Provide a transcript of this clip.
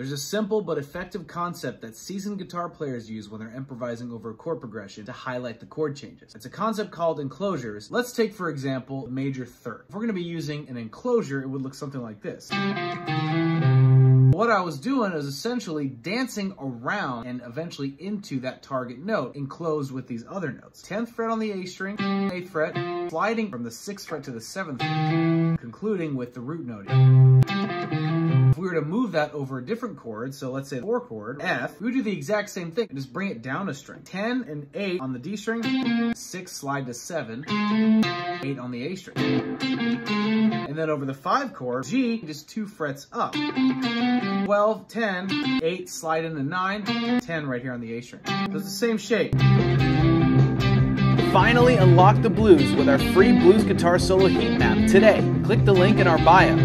There's a simple but effective concept that seasoned guitar players use when they're improvising over a chord progression to highlight the chord changes. It's a concept called enclosures. Let's take, for example, major third. If we're gonna be using an enclosure, it would look something like this what I was doing is essentially dancing around and eventually into that target note enclosed with these other notes. 10th fret on the A string, 8th fret, sliding from the 6th fret to the 7th, concluding with the root note. To move that over a different chord, so let's say 4 chord, F, we do the exact same thing, just bring it down a string. 10 and 8 on the D string, 6 slide to 7, 8 on the A string. And then over the 5 chord, G, just 2 frets up. 12, 10, 8, slide into 9, 10 right here on the A string. So it's the same shape. Finally unlock the blues with our free blues guitar solo heat map today. Click the link in our bio.